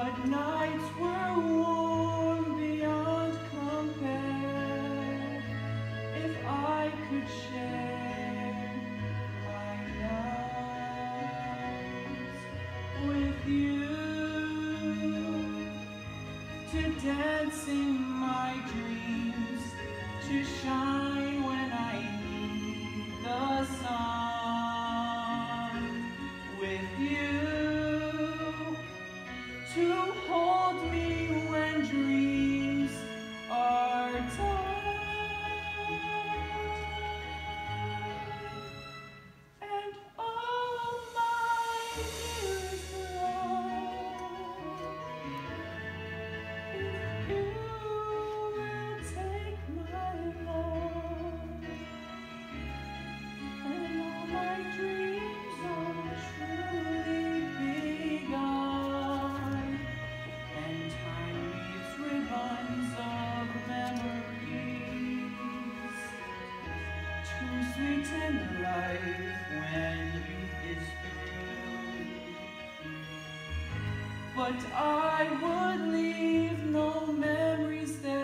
But nights were warm beyond compare. If I could share my nights with you, to dance in my dreams, sweet in life when youth is through. But I would leave no memories there